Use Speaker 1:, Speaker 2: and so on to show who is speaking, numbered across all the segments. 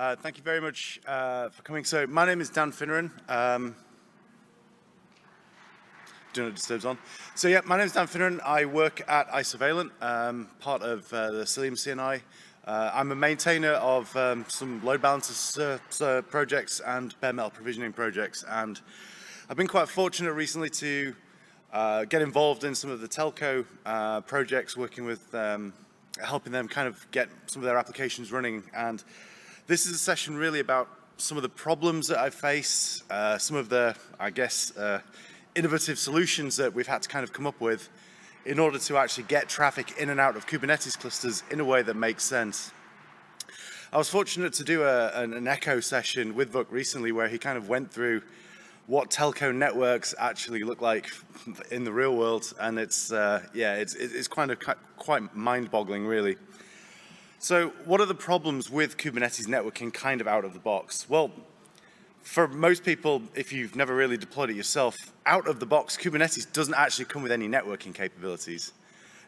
Speaker 1: Uh, thank you very much uh, for coming. So my name is Dan Finneran. Um, do not disturbs on. So yeah, my name is Dan Finneran. I work at Isovalent, um, part of uh, the Cilium CNI. Uh, I'm a maintainer of um, some load balancer projects and bare metal provisioning projects, and I've been quite fortunate recently to uh, get involved in some of the telco uh, projects, working with um, helping them kind of get some of their applications running. And this is a session really about some of the problems that I face, uh, some of the, I guess, uh, innovative solutions that we've had to kind of come up with in order to actually get traffic in and out of Kubernetes clusters in a way that makes sense. I was fortunate to do a, an, an echo session with Vuk recently where he kind of went through what telco networks actually look like in the real world. And it's, uh, yeah, it's, it's kind of quite mind-boggling, really. So what are the problems with Kubernetes networking kind of out of the box? Well, for most people, if you've never really deployed it yourself, out of the box, Kubernetes doesn't actually come with any networking capabilities.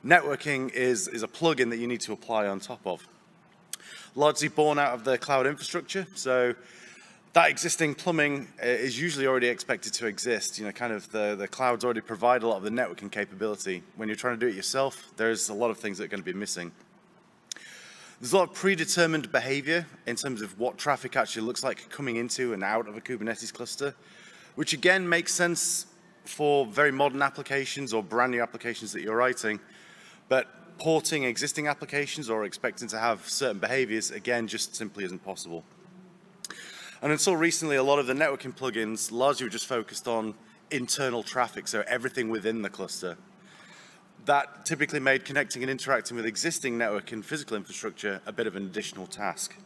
Speaker 1: Networking is, is a plugin that you need to apply on top of. Largely born out of the cloud infrastructure, so that existing plumbing uh, is usually already expected to exist. You know, kind of the, the clouds already provide a lot of the networking capability. When you're trying to do it yourself, there's a lot of things that are going to be missing. There's a lot of predetermined behavior in terms of what traffic actually looks like coming into and out of a Kubernetes cluster, which again makes sense for very modern applications or brand new applications that you're writing. But porting existing applications or expecting to have certain behaviors, again, just simply isn't possible. And until recently, a lot of the networking plugins largely were just focused on internal traffic, so everything within the cluster. That typically made connecting and interacting with existing network and physical infrastructure a bit of an additional task.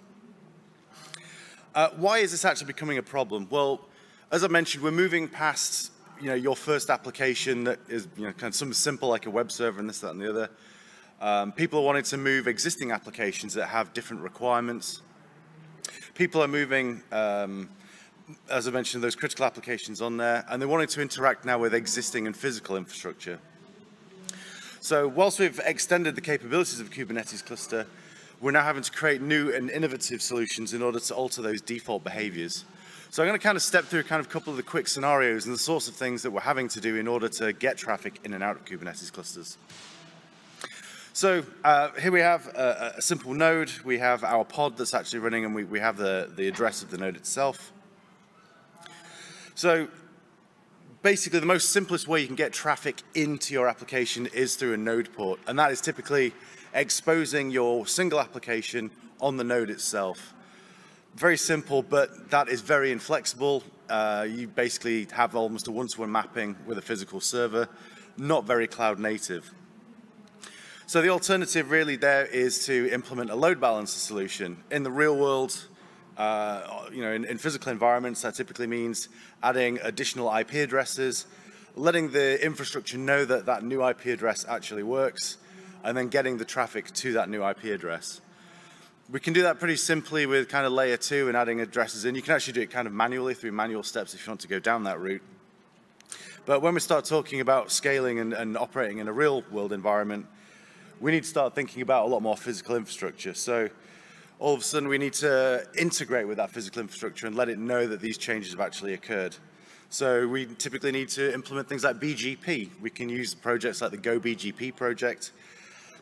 Speaker 1: Uh, why is this actually becoming a problem? Well, as I mentioned, we're moving past you know, your first application that is you know, kind of something simple like a web server and this, that, and the other. Um, people are wanting to move existing applications that have different requirements people are moving, um, as I mentioned, those critical applications on there, and they're wanting to interact now with existing and physical infrastructure. So whilst we've extended the capabilities of Kubernetes cluster, we're now having to create new and innovative solutions in order to alter those default behaviors. So I'm going to kind of step through kind of a couple of the quick scenarios and the sorts of things that we're having to do in order to get traffic in and out of Kubernetes clusters. So uh, here we have a, a, simple node. We have our pod that's actually running and we, we have the, the address of the node itself. So basically the most simplest way you can get traffic into your application is through a node port. And that is typically exposing your single application on the node itself. Very simple, but that is very inflexible. Uh, you basically have almost a one-to-one -one mapping with a physical server, not very cloud native. So the alternative really there is to implement a load balancer solution. In the real world, uh, you know, in, in, physical environments, that typically means adding additional IP addresses, letting the infrastructure know that that new IP address actually works, and then getting the traffic to that new IP address. We can do that pretty simply with kind of layer two and adding addresses in. You can actually do it kind of manually through manual steps if you want to go down that route. But when we start talking about scaling and, and operating in a real world environment, we need to start thinking about a lot more physical infrastructure. So all of a sudden we need to integrate with that physical infrastructure and let it know that these changes have actually occurred. So we typically need to implement things like BGP. We can use projects like the Go BGP project.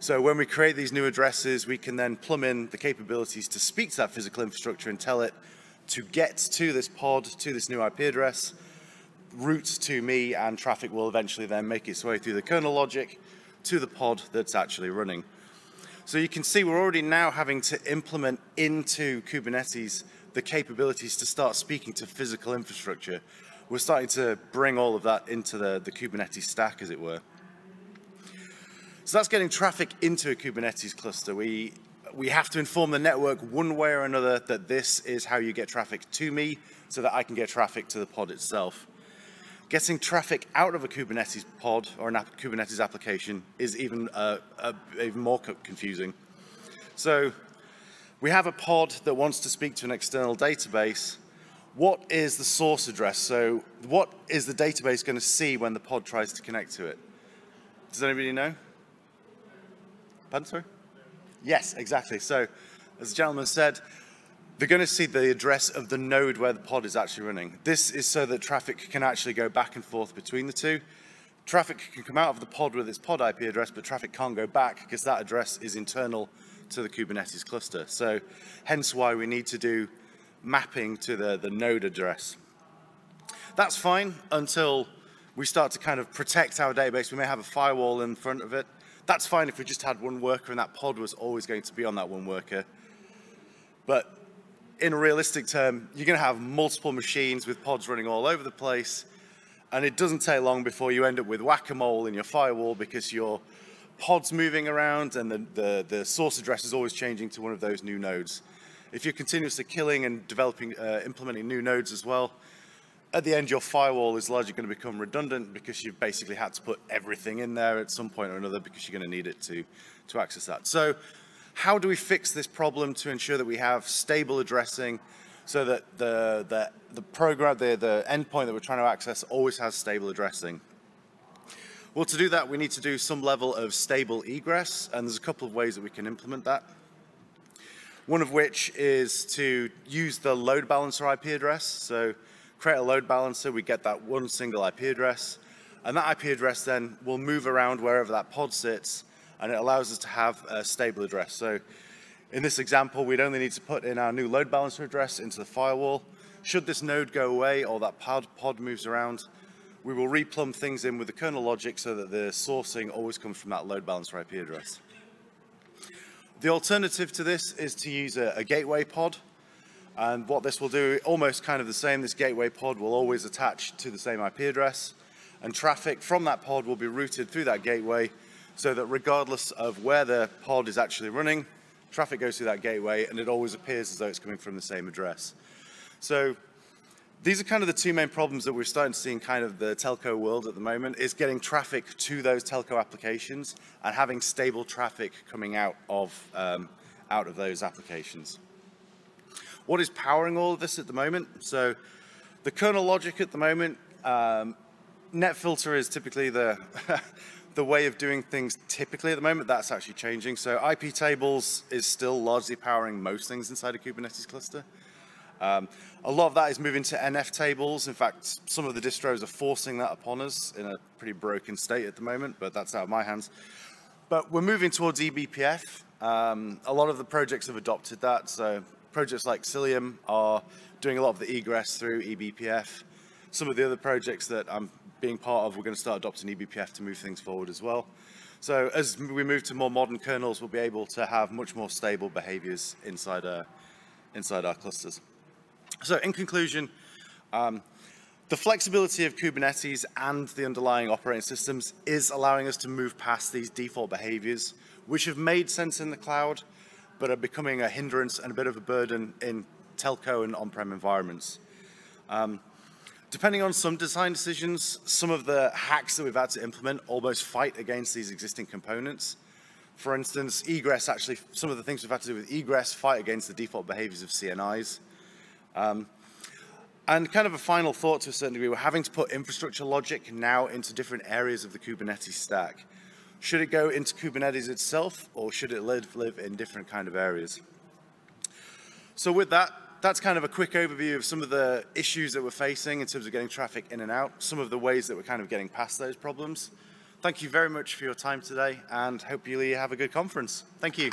Speaker 1: So when we create these new addresses, we can then plumb in the capabilities to speak to that physical infrastructure and tell it to get to this pod, to this new IP address, route to me, and traffic will eventually then make its way through the kernel logic to the pod that's actually running. So you can see we're already now having to implement into Kubernetes the capabilities to start speaking to physical infrastructure. We're starting to bring all of that into the, the Kubernetes stack, as it were. So that's getting traffic into a Kubernetes cluster. We, we have to inform the network one way or another that this is how you get traffic to me so that I can get traffic to the pod itself. Getting traffic out of a Kubernetes pod or an app Kubernetes application is even, uh, uh, even more co confusing. So we have a pod that wants to speak to an external database. What is the source address? So what is the database going to see when the pod tries to connect to it? Does anybody know? Pardon, sorry? Yes, exactly. So as the gentleman said, they're going to see the address of the node where the pod is actually running. This is so that traffic can actually go back and forth between the two. Traffic can come out of the pod with its pod IP address, but traffic can't go back because that address is internal to the Kubernetes cluster. So hence why we need to do mapping to the, the node address. That's fine until we start to kind of protect our database. We may have a firewall in front of it. That's fine if we just had one worker and that pod was always going to be on that one worker. But in a realistic term, you're going to have multiple machines with pods running all over the place. And it doesn't take long before you end up with whack-a-mole in your firewall because your pod's moving around and the, the, the, source address is always changing to one of those new nodes. If you're continuously killing and developing, uh, implementing new nodes as well, at the end, your firewall is largely going to become redundant because you've basically had to put everything in there at some point or another because you're going to need it to, to access that. So how do we fix this problem to ensure that we have stable addressing so that the, the, the program, the, the endpoint that we're trying to access always has stable addressing? Well, to do that, we need to do some level of stable egress, and there's a couple of ways that we can implement that. One of which is to use the load balancer IP address. So create a load balancer, we get that one single IP address, and that IP address then will move around wherever that pod sits, and it allows us to have a stable address. So in this example, we'd only need to put in our new load balancer address into the firewall. Should this node go away or that pod, pod moves around, we will replumb things in with the kernel logic so that the sourcing always comes from that load balancer IP address. The alternative to this is to use a, a gateway pod. And what this will do, almost kind of the same, this gateway pod will always attach to the same IP address. And traffic from that pod will be routed through that gateway so that regardless of where the pod is actually running, traffic goes through that gateway and it always appears as though it's coming from the same address. So these are kind of the two main problems that we're starting to see in kind of the telco world at the moment is getting traffic to those telco applications and having stable traffic coming out of, um, out of those applications. What is powering all of this at the moment? So the kernel logic at the moment, um, NetFilter is typically the the way of doing things typically at the moment, that's actually changing. So IP tables is still largely powering most things inside a Kubernetes cluster. Um, a lot of that is moving to NF tables. In fact, some of the distros are forcing that upon us in a pretty broken state at the moment, but that's out of my hands. But we're moving towards eBPF. Um, a lot of the projects have adopted that. So projects like Cilium are doing a lot of the egress through eBPF. Some of the other projects that I'm being part of, we're going to start adopting eBPF to move things forward as well. So as we move to more modern kernels, we'll be able to have much more stable behaviors inside our, inside our clusters. So in conclusion, um, the flexibility of Kubernetes and the underlying operating systems is allowing us to move past these default behaviors, which have made sense in the cloud, but are becoming a hindrance and a bit of a burden in telco and on-prem environments. Um, Depending on some design decisions, some of the hacks that we've had to implement almost fight against these existing components. For instance, egress actually, some of the things we've had to do with egress fight against the default behaviors of CNIs. Um, and kind of a final thought to a certain degree, we're having to put infrastructure logic now into different areas of the Kubernetes stack. Should it go into Kubernetes itself or should it live, live in different kind of areas? So with that, that's kind of a quick overview of some of the issues that we're facing in terms of getting traffic in and out, some of the ways that we're kind of getting past those problems. Thank you very much for your time today and hope you have a good conference. Thank you.